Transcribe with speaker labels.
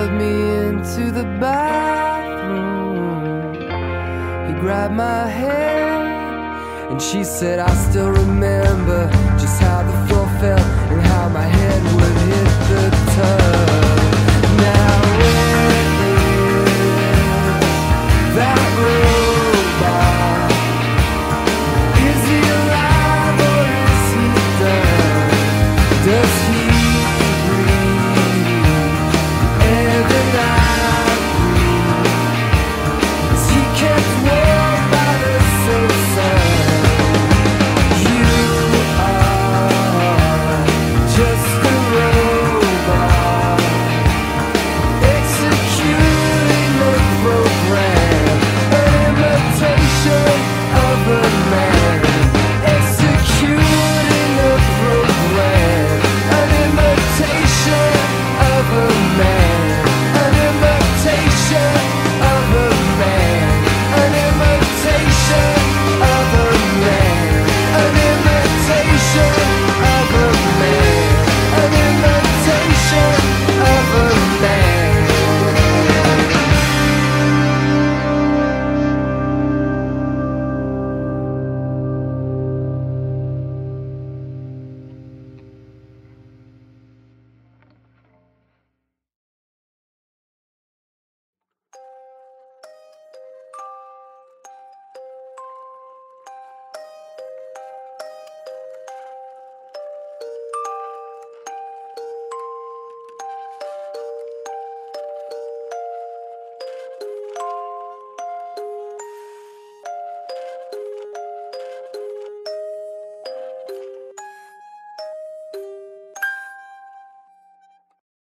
Speaker 1: followed me into the bathroom. He grabbed my hair and she said, I still remember.